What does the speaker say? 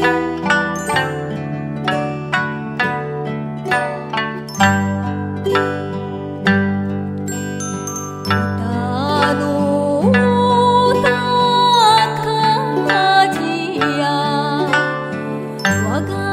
嗯嗯嗯嗯嗯嗯